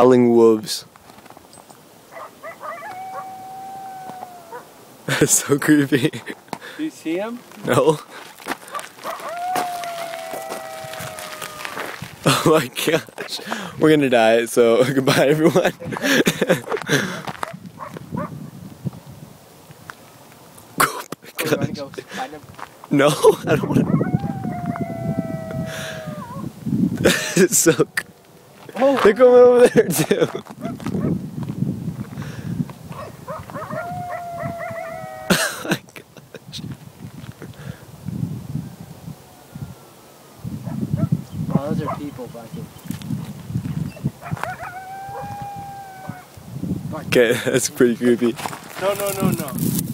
howling wolves. That's so creepy. Do you see him? No. Oh my gosh. We're gonna die, so goodbye everyone. oh my gosh. go find him. No, I don't want to. it's so. Oh, They're coming over there too. oh my gosh. oh, those are people. Okay, that's pretty creepy. No, no, no, no.